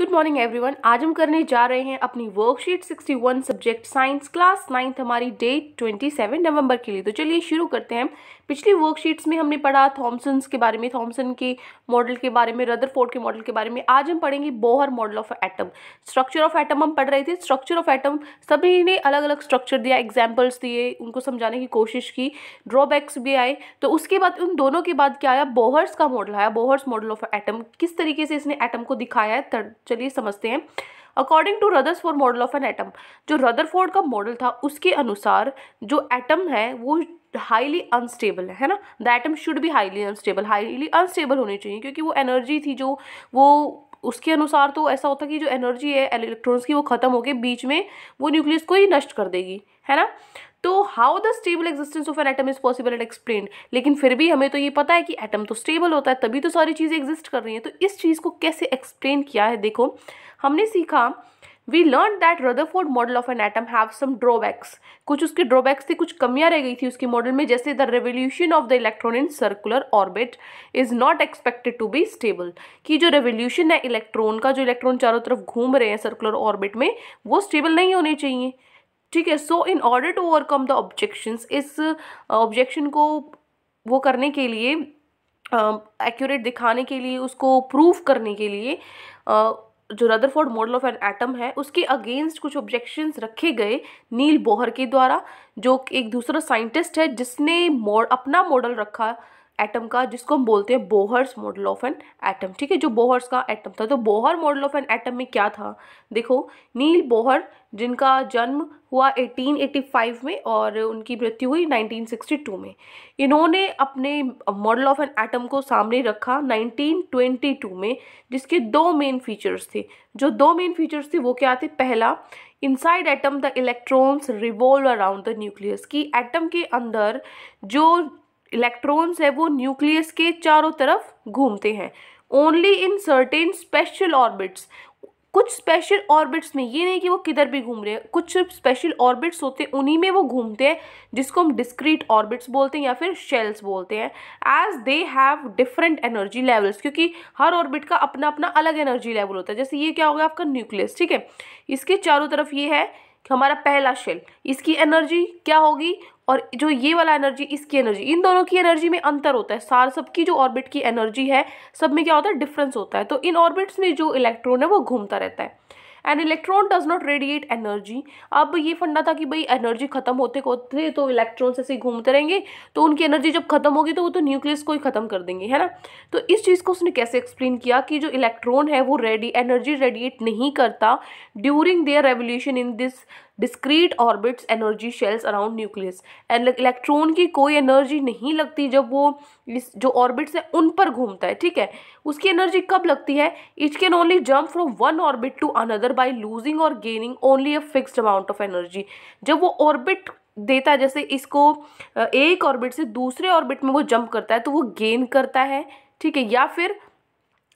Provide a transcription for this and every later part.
Good morning everyone आज हम करने जा रहे हैं अपनी worksheet 61 subject science class ninth हमारी डेट 27 नवंबर के लिए। तो चलिए शुरू करते हैं। पिछली वर्कशीट्स में हमने पढ़ा थॉमसन्स के बारे में थॉमसन के मॉडल के बारे में रदरफोर्ड के मॉडल के बारे में। आज हम पढ़ेंगे Bohr model of atom structure of atom हम पढ़ रहे थे। स्ट्रक्चर ऑफ़ एटम सभी ने अलग अलग स्ट्रक्चर दिया एग्जाम्पल्स दिए, उनको समझाने की कोशिश की ड्रॉबैक्स भी आए। तो उसके बाद, उन दोनों के बाद क्या आया? बोहर्स का मॉडल आया। बोहर्स मॉडल ऑफ़ एटम किस तरीके से इसने एटम को दिखाया है? चलिए समझते हैं। According to Rutherford model of an atom जो रदरफोर्ड का मॉडल था, उसके अनुसार जो एटम है, वो हाईली अनस्टेबल है है ना? द एटम शुड भी हाईली अनस्टेबल हाईली अनस्टेबल होनी चाहिए, क्योंकि वो एनर्जी थी जो, वो उसके अनुसार तो ऐसा होता कि जो एनर्जी है इलेक्ट्रॉन्स की वो ख़त्म होकर बीच में वो न्यूक्लियस को ही नष्ट कर देगी, है ना? तो how the stable existence of an atom is possible at explain लेकिन फिर भी हमें तो ये पता है कि एटम तो स्टेबल होता है, तभी तो सारी चीज़ें एग्जिस्ट कर रही हैं। तो इस चीज़ को कैसे एक्सप्लेन किया है? देखो, हमने सीखा we learn that Rutherford model of an atom have some drawbacks कुछ उसके ड्रॉबैक्स थी, कुछ कमियाँ रह गई थी उसके मॉडल में, जैसे the revolution of the electron in circular orbit is not expected to be stable कि जो रेवोल्यूशन है इलेक्ट्रॉन का, जो इलेक्ट्रॉन चारों तरफ़ घूम रहे हैं सर्कुलर ऑर्बिट में, वो स्टेबल नहीं होने चाहिए। ठीक है so in order to overcome the objections इस ऑब्जेक्शन को वो करने के लिए एक्यूरेट uh, दिखाने के लिए उसको प्रूव करने के लिए uh, जो Rutherford model of an atom है उसके अगेंस्ट कुछ ऑब्जेक्शंस रखे गए नील बोहर के द्वारा जो एक दूसरा साइंटिस्ट है जिसने मॉड अपना मॉडल रखा एटम का, जिसको हम बोलते हैं Bohr's model of an atom ठीक है? जो बोहर्स का एटम था। तो Bohr model of an atom में क्या था? देखो नील बोहर जिनका जन्म हुआ 1885 में और उनकी मृत्यु हुई 1962 में, इन्होंने अपने मॉडल ऑफ़ एन एटम को सामने रखा 1922 में, जिसके दो मेन फीचर्स थे। जो दो मेन फीचर्स थे, वो क्या थे? पहला inside atom the electrons revolve around the nucleus की एटम के अंदर जो इलेक्ट्रॉन्स है, वो न्यूक्लियस के चारों तरफ़ घूमते हैं। Only in certain special orbits कुछ स्पेशल ऑर्बिट्स में ये नहीं कि वो किधर भी घूम रहे हैं, कुछ स्पेशल ऑर्बिट्स होते हैं, उन्हीं में वो घूमते हैं, जिसको हम डिस्क्रीट ऑर्बिट्स बोलते हैं या फिर शेल्स बोलते हैं। As they have different energy levels क्योंकि हर ऑर्बिट का अपना अपना अलग एनर्जी लेवल होता है। जैसे ये क्या होगा आपका न्यूक्लियस ठीक है? इसके चारों तरफ़ ये है हमारा पहला शेल इसकी एनर्जी क्या होगी? और जो ये वाला एनर्जी इसकी एनर्जी इन दोनों की एनर्जी में अंतर होता है। सार सब की जो ऑर्बिट की एनर्जी है, सब में क्या होता है? डिफरेंस होता है। तो इन ऑर्बिट्स में जो इलेक्ट्रॉन है, वो घूमता रहता है। And electron does not radiate energy अब ये फंडा था कि भाई एनर्जी खत्म होते होते तो इलेक्ट्रॉन्स ऐसे घूमते रहेंगे तो उनकी एनर्जी जब खत्म होगी तो वो तो न्यूक्लियस को ही खत्म कर देंगे, है ना? तो इस चीज़ को उसने कैसे एक्सप्लेन किया कि जो इलेक्ट्रॉन है वो रेडी एनर्जी रेडिएट नहीं करता during their revolution in this discrete orbits energy shells around nucleus electron की कोई एनर्जी नहीं लगती जब वो इस, जो ऑर्बिट्स हैं, उन पर घूमता है, ठीक है? उसकी एनर्जी कब लगती है? It can only jump from one orbit to another by losing और gaining only a fixed amount of energy जब वो ऑर्बिट देता है, जैसे इसको एक ऑर्बिट से दूसरे ऑर्बिट में वो जंप करता है तो वो गेन करता है, ठीक है? या फिर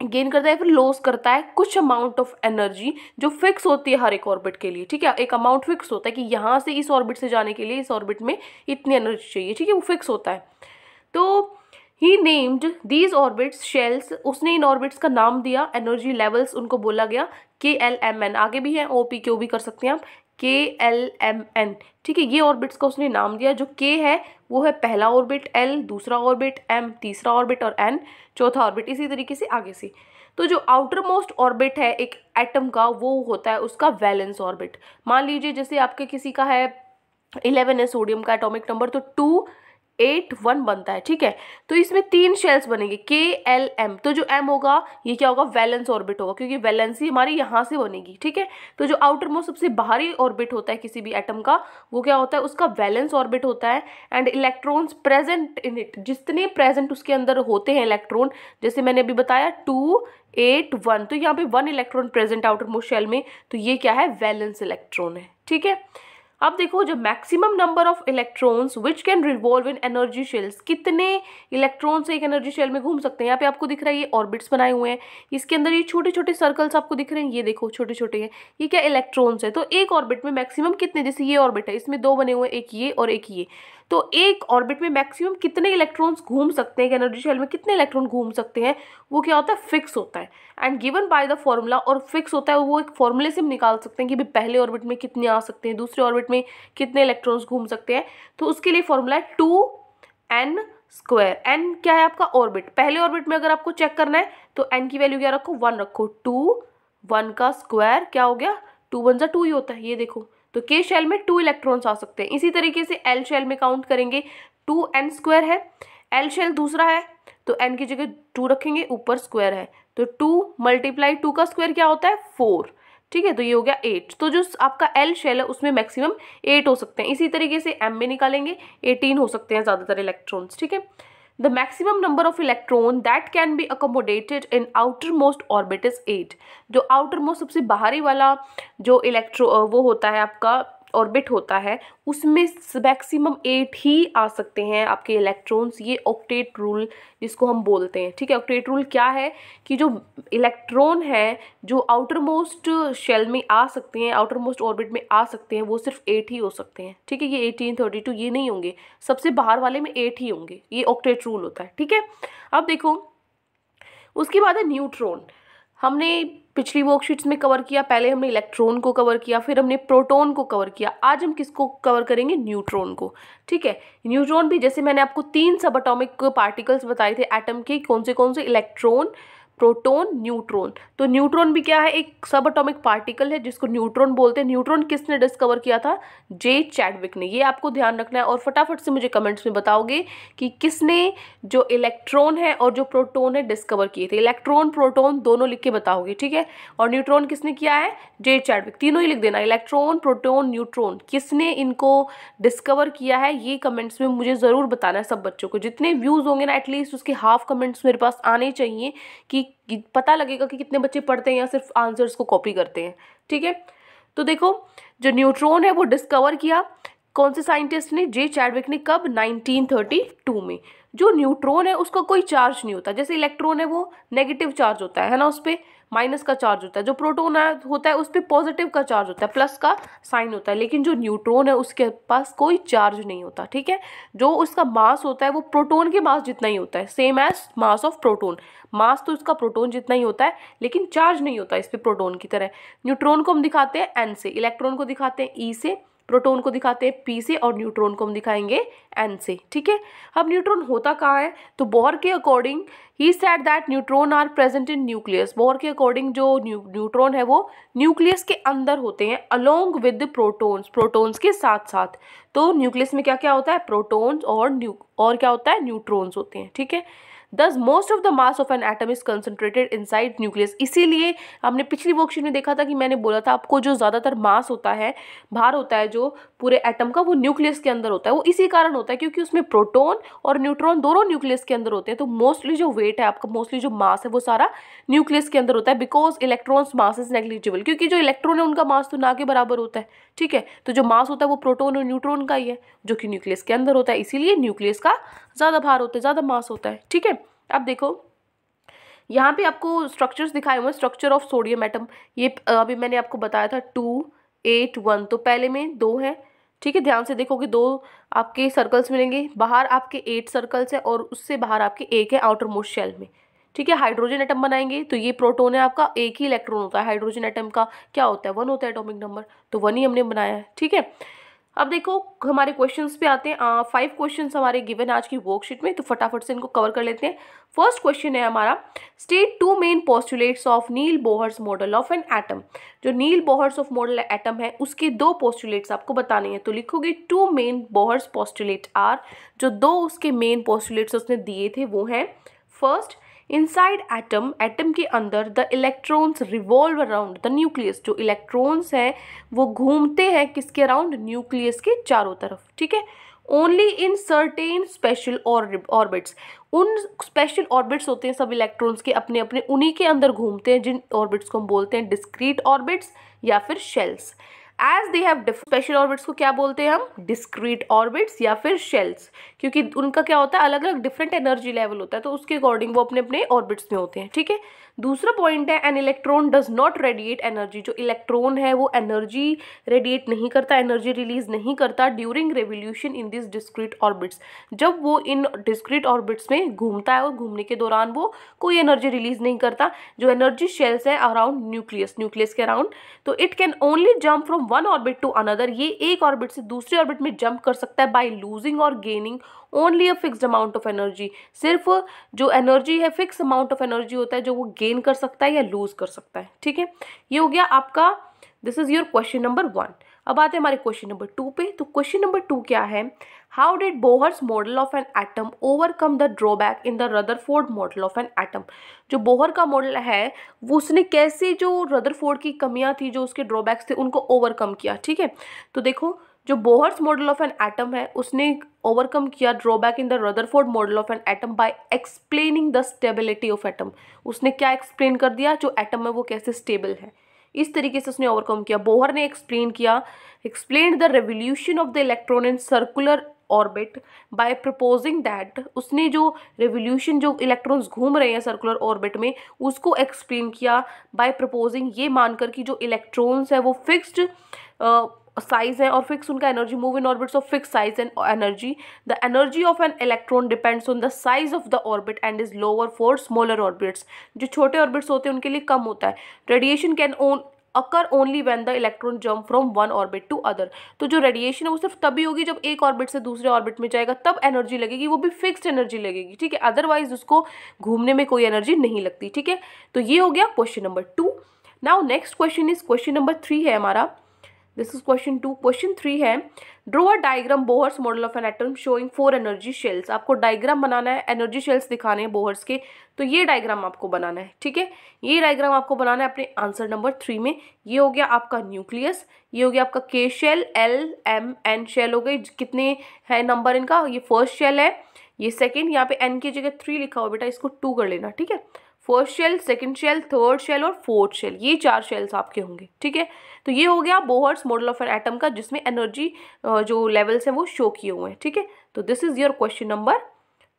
गेन करता है, फिर लॉस करता है कुछ अमाउंट ऑफ़ एनर्जी जो फिक्स होती है हर एक ऑर्बिट के लिए, ठीक है? एक अमाउंट फिक्स होता है कि यहाँ से इस ऑर्बिट से जाने के लिए इस ऑर्बिट में इतनी एनर्जी चाहिए, ठीक है? वो फिक्स होता है। तो he named these orbits shells उसने इन ऑर्बिट्स का नाम दिया एनर्जी लेवल्स उनको बोला गया के एल एम एन आगे भी है ओ पी क्यू भी कर सकते हैं आप के एल एम एन ठीक है, ये ऑर्बिट्स का उसने नाम दिया, जो के है, वो है पहला ऑर्बिट एल दूसरा ऑर्बिट एम तीसरा ऑर्बिट और एन चौथा ऑर्बिट इसी तरीके से आगे से। तो जो आउटर मोस्ट ऑर्बिट है, एक एटम का, वो होता है उसका वैलेंस ऑर्बिट मान लीजिए, जैसे आपके किसी का है इलेवन है सोडियम का एटॉमिक नंबर तो टू एट वन बनता है, ठीक है? तो इसमें तीन शेल्स बनेंगे के एल एम तो जो एम होगा, ये क्या होगा? वैलेंस ऑर्बिट होगा, क्योंकि वैलेंसी हमारी यहाँ से बनेगी, ठीक है? तो जो आउटर मोस्ट सबसे बाहरी ऑर्बिट होता है किसी भी एटम का, वो क्या होता है? उसका वैलेंस ऑर्बिट होता है and electrons present in it जितने प्रेजेंट उसके अंदर होते हैं इलेक्ट्रॉन जैसे मैंने अभी बताया टू एट वन तो यहाँ पे one electron present outermost shell में तो ये क्या है? वैलेंस इलेक्ट्रॉन है, ठीक है? अब देखो, जो maximum number of electrons which can revolve in energy shells कितने इलेक्ट्रॉन्स एक एनर्जी शेल में घूम सकते हैं? यहाँ पे आपको दिख रहा है, ये ऑर्बिट्स बनाए हुए हैं। इसके अंदर ये छोटे छोटे सर्कल्स आपको दिख रहे हैं, ये देखो छोटे छोटे हैं। ये क्या इलेक्ट्रॉन्स है? तो एक ऑर्बिट में मैक्सिमम कितने, जैसे ये ऑर्बिट है, इसमें दो बने हुए एक ये और एक ये। तो एक ऑर्बिट में मैक्सिमम कितने इलेक्ट्रॉन्स घूम सकते हैं एनर्जी शेल में कितने इलेक्ट्रॉन घूम सकते हैं, वो क्या होता है फिक्स होता है। And given by the formula और फिक्स होता है, वो एक फॉर्मूले से हम निकाल सकते हैं कि भाई पहले ऑर्बिट में कितने आ सकते हैं, दूसरे ऑर्बिट में कितने इलेक्ट्रॉन्स घूम सकते हैं। तो उसके लिए फॉर्मूला है टू एन स्क्वायर एन क्या है आपका ऑर्बिट पहले ऑर्बिट में अगर आपको चेक करना है तो एन की वैल्यू क्या रखो? वन रखो। टू वन का स्क्वायर क्या हो गया? टू वन ज़ा टू ही होता है। ये देखो। तो के शेल में टू इलेक्ट्रॉन्स आ सकते हैं। इसी तरीके से एल शेल में काउंट करेंगे। टू एन स्क्वायर है। एल शेल दूसरा है तो एन की जगह टू रखेंगे, ऊपर स्क्वायर है। तो टू मल्टीप्लाई टू का स्क्वायर क्या होता है? फोर ठीक है तो ये हो गया एट तो जो आपका एल शेल है, उसमें मैक्सिमम एट हो सकते हैं। इसी तरीके से एम में निकालेंगे एटीन हो सकते हैं ज़्यादातर इलेक्ट्रॉन्स ठीक है? Maximum number of electron that can be accommodated in outermost orbit is eight जो आउटर मोस्ट सबसे बाहरी वाला जो इलेक्ट्रो वो होता है आपका ऑर्बिट होता है, उसमें मैक्सिमम एट ही आ सकते हैं आपके इलेक्ट्रॉन्स ये ऑक्टेट रूल जिसको हम बोलते हैं, ठीक है? ऑक्टेट रूल क्या है कि जो इलेक्ट्रॉन है, जो आउटर मोस्ट शेल में आ सकते हैं आउटर मोस्ट ऑर्बिट में आ सकते हैं, वो सिर्फ़ एट ही हो सकते हैं, ठीक है? ये एटीन थर्टी टू ये नहीं होंगे, सबसे बाहर वाले में एट ही होंगे, ये ऑक्टेट रूल होता है, ठीक है? अब देखो, उसके बाद है न्यूट्रॉन हमने पिछली वर्कशीट्स में कवर किया, पहले हमने इलेक्ट्रॉन को कवर किया, फिर हमने प्रोटॉन को कवर किया। आज हम किसको कवर करेंगे? न्यूट्रॉन को। ठीक है? न्यूट्रॉन भी, जैसे मैंने आपको तीन सब अटोमिक पार्टिकल्स बताए थे एटम के, कौन से कौन से? Electron proton neutron. तो न्यूट्रॉन भी क्या है? एक सब अटोमिक पार्टिकल है, जिसको न्यूट्रॉन बोलते हैं। न्यूट्रॉन किसने डिस्कवर किया था? जे चैडविक ने। ये आपको ध्यान रखना है और फटाफट से मुझे कमेंट्स में बताओगे कि किसने जो इलेक्ट्रॉन है और जो प्रोटोन है डिस्कवर किए थे। इलेक्ट्रॉन प्रोटोन दोनों लिख के बताओगे, ठीक है? और न्यूट्रॉन किसने किया है? जे चैडविक तीनों ही लिख देना। इलेक्ट्रॉन प्रोटोन न्यूट्रॉन किसने इनको डिस्कवर किया है? ये कमेंट्स में मुझे ज़रूर बताना है सब बच्चों को। जितने व्यूज़ होंगे ना एटलीस्ट उसके हाफ़ कमेंट्स मेरे पास आने चाहिए कि पता लगेगा कि कितने बच्चे पढ़ते हैं या सिर्फ़ आंसर्स को कॉपी करते हैं, ठीक है? तो देखो, जो न्यूट्रॉन है वो डिस्कवर किया, कौन से साइंटिस्ट ने? जे चैडविक ने कब? 1932 में। जो न्यूट्रॉन है उसका कोई चार्ज नहीं होता, जैसे इलेक्ट्रॉन है वो नेगेटिव चार्ज होता है ना उस पर माइनस का चार्ज होता है। जो प्रोटोन होता है, उस पर पॉजिटिव का चार्ज होता है, प्लस का साइन होता है। लेकिन जो न्यूट्रॉन है, उसके पास कोई चार्ज नहीं होता, ठीक है? जो उसका मास होता है, वो प्रोटोन के मास जितना ही होता है। Same as mass of proton mass तो उसका प्रोटोन जितना ही होता है, लेकिन चार्ज नहीं होता इस पर प्रोटोन की तरह। न्यूट्रॉन को हम दिखाते हैं एन से, इलेक्ट्रॉन को दिखाते हैं ई e से प्रोटॉन को दिखाते हैं पी से और न्यूट्रॉन को हम दिखाएँगे एन से, ठीक है? अब न्यूट्रॉन होता कहाँ है? तो बोर के according he said that neutron are present in nucleus Bohr के अकॉर्डिंग जो न्यूट्रॉन है वो न्यूक्लियस के अंदर होते हैं अलोंग विद प्रोटोन्स प्रोटोन्स के साथ साथ तो न्यूक्लियस में क्या क्या होता है? प्रोटोन्स और न्यू और क्या होता है? न्यूट्रॉन्स होते हैं, ठीक है? Thus most of the mass of an atom is concentrated inside nucleus इसीलिए हमने पिछली वर्कशीट में देखा था कि मैंने बोला था, आपको जो ज़्यादातर मास होता है, भार होता है, जो पूरे एटम का, वो न्यूक्लियस के अंदर होता है। वो इसी कारण होता है क्योंकि उसमें प्रोटोन और न्यूट्रॉन दोनों न्यूक्लियस के अंदर होते हैं। तो मोस्टली जो वेट है, आपका मोस्टली जो मास है, वो सारा न्यूक्लियस के अंदर होता है because electrons mass is negligible क्योंकि जो इलेक्ट्रॉन है, उनका मास तो ना के बराबर होता है, ठीक है? तो जो मास होता है, वो प्रोटोन और न्यूट्रॉन का ही है, जो कि न्यूक्लियस के अंदर होता है। इसीलिए न्यूक्लियस का ज़्यादा भार होता है, ज़्यादा मास होता है, ठीक है? अब देखो, यहाँ पे आपको स्ट्रक्चर्स दिखाए हुए स्ट्रक्चर ऑफ़ सोडियम एटम ये अभी मैंने आपको बताया था टू एट वन तो पहले में दो हैं, ठीक है, ध्यान से देखोगे दो आपके सर्कल्स मिलेंगे, बाहर आपके एट सर्कल्स है और उससे बाहर आपके एक है आउटर मोस्ट शेल में, ठीक है हाइड्रोजन एटम बनाएँगे तो ये प्रोटोन है आपका, एक ही इलेक्ट्रॉन होता है हाइड्रोजन एटम का क्या होता है वन होता है एटॉमिक नंबर तो वन ही हमने बनाया है, ठीक है अब देखो, हमारे क्वेश्चंस पे आते हैं। फाइव क्वेश्चंस हमारे गिवन आज की वर्कशीट में तो फटाफट से इनको कवर कर लेते हैं। फ़र्स्ट क्वेश्चन है हमारा state two main postulates of Niels Bohr's model of an atom जो Niels Bohr's of model atom है, उसके दो पोस्टुलेट्स आपको बताने हैं। तो लिखोगे two main Bohr's postulate are जो दो उसके मेन पोस्टुलेट्स उसने दिए थे, वो हैं। फ़र्स्ट इनसाइड एटम एटम के अंदर the electrons revolve around the nucleus जो इलेक्ट्रॉन्स हैं, वो घूमते हैं किसके अराउंड न्यूक्लियस के चारों तरफ़, ठीक है? Only in certain special orbits उन स्पेशल ऑर्बिट्स होते हैं, सब इलेक्ट्रॉन्स के अपने अपने उन्हीं के अंदर घूमते हैं जिन ऑर्बिट्स को हम बोलते हैं डिस्क्रीट ऑर्बिट्स या फिर shells as they have special orbits को क्या बोलते हैं हम? डिस्क्रीट ऑर्बिट्स या फिर शेल्स क्योंकि उनका क्या होता है? अलग अलग डिफरेंट एनर्जी लेवल होता है तो उसके अकॉर्डिंग वो अपने अपने ऑर्बिट्स में होते हैं, ठीक है? दूसरा पॉइंट है an electron does not radiate energy जो इलेक्ट्रॉन है, वो एनर्जी रेडिएट नहीं करता एनर्जी रिलीज़ नहीं करता during revolution in this discrete orbits जब वो इन डिस्क्रीट ऑर्बिट्स में घूमता है और घूमने के दौरान वो कोई एनर्जी रिलीज़ नहीं करता, जो एनर्जी शेल्स है अराउंड न्यूक्लियस न्यूक्लियस के अराउंड तो it can only jump from one orbit to another ये एक ऑर्बिट से दूसरे ऑर्बिट में जंप कर सकता है बाई लूजिंग और gaining only a fixed amount of energy सिर्फ़ जो एनर्जी है फिक्स अमाउंट ऑफ़ एनर्जी होता है, जो वो गेन कर सकता है या लूज कर सकता है। ठीक है? ये हो गया आपका this is your question number one अब आते हैं हमारे क्वेश्चन नंबर टू पे। तो क्वेश्चन नंबर टू क्या है? How did Bohr's model of an atom overcome the drawback in the Rutherford model of an atom जो बोहर का मॉडल है, वो उसने कैसे जो रदरफोर्ड की कमियाँ थी, जो उसके ड्रॉबैक्स थे, उनको ओवरकम किया। ठीक है? तो देखो, जो Bohr's model of an atom है, उसने ओवरकम किया drawback in the Rutherford model of an atom by explaining the stability of atom उसने क्या एक्सप्लेन कर दिया? जो एटम है वो कैसे स्टेबल है? इस तरीके से उसने ओवरकम किया। बोहर ने एक्सप्लेन किया। Explain the revolution of the electron in circular orbit by proposing that उसने जो रेवोल्यूशन जो इलेक्ट्रॉन्स घूम रहे हैं सर्कुलर ऑर्बिट में, उसको एक्सप्लेन किया बाय प्रपोजिंग ये मानकर कि जो इलेक्ट्रॉन्स है वो फिक्स्ड साइज़ है और फिक्स उनका energy move in orbits of fix size and energy the energy of an electron depends on the size of the orbit and is lower for smaller orbits जो छोटे orbits होते हैं, उनके लिए कम होता है. Radiation can on occur only when the electron jump from one orbit to other तो जो रेडिएशन है, वो सिर्फ़ तभी होगी जब एक ऑर्बिट से दूसरे ऑर्बिट में जाएगा, तब एनर्जी लगेगी, वो भी फिक्स्ड एनर्जी लगेगी, ठीक है? अदरवाइज़ उसको घूमने में कोई एनर्जी नहीं लगती, ठीक है? तो ये हो गया question number two now next question is question number three है हमारा. This is question two question three है. Draw a diagram Bohr's model of an atom showing four energy shells आपको डायग्राम बनाना है एनर्जी शेल्स दिखाने हैं Bohr's के. तो ये डायग्राम आपको बनाना है, ठीक है? ये डायग्राम आपको बनाना है अपने आंसर नंबर थ्री में. ये हो गया आपका न्यूक्लियस ये हो गया आपका K shell L M N shell हो गई कितने हैं नंबर इनका? ये फ़र्स्ट शेल है. ये सेकेंड यहाँ पे एन की जगह थ्री लिखा हो बेटा, इसको टू कर लेना, ठीक है? First shell second shell third shell और फोर्थ शेल ये चार शेल्स आपके होंगे, ठीक है? तो ये हो गया Bohr's model of an atom का, जिसमें एनर्जी जो लेवल्स हैं वो शो किए हुए हैं, ठीक है? तो this is your question number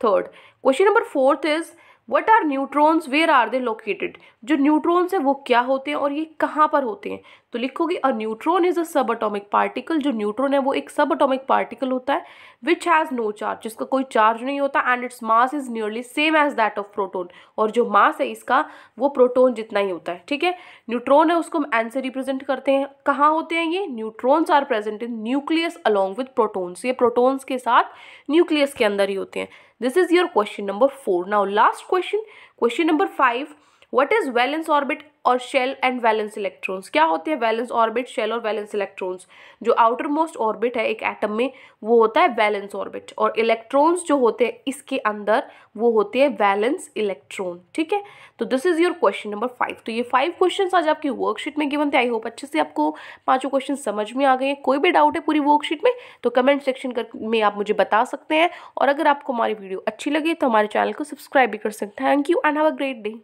third question number fourth is what are neutrons where are they located जो न्यूट्रॉन्स हैं वो क्या होते हैं और ये कहाँ पर होते हैं? तो लिखोगे अ न्यूट्रॉन इज़ अ सब अटोमिक पार्टिकल जो न्यूट्रॉन है, वो एक सब अटोमिक पार्टिकल होता है विच हैज़ नो चार्ज जिसका कोई चार्ज नहीं होता and its mass is nearly same as that of proton और जो मास है इसका, वो प्रोटोन जितना ही होता है, ठीक है? न्यूट्रॉन है, उसको हम से रिप्रेजेंट करते हैं। कहाँ होते हैं ये? Neutrons are present in nucleus along with protons ये प्रोटोन्स के साथ न्यूक्लियस के अंदर ही होते हैं। This is your question number four now last question question number five what is valence orbit और शेल एंड वैलेंस इलेक्ट्रॉन्स क्या होते हैं वैलेंस ऑर्बिट शेल और वैलेंस इलेक्ट्रॉन्स जो आउटर मोस्ट ऑर्बिट है एक एटम में, वो होता है वैलेंस ऑर्बिट और इलेक्ट्रॉन्स जो होते हैं इसके अंदर, वो होते हैं वैलेंस इलेक्ट्रॉन ठीक है? तो this is your question number five तो ये फाइव क्वेश्चन आज आपकी वर्कशीट में गिवन थे. आई होप अच्छे से आपको पाँचों क्वेश्चन समझ में आ गए हैं। कोई भी डाउट है पूरी वर्कशीट में तो कमेंट सेक्शन में आप मुझे बता सकते हैं। और अगर आपको हमारी वीडियो अच्छी लगे तो हमारे चैनल को सब्सक्राइब भी कर सकते हैं। Thank you and have a great day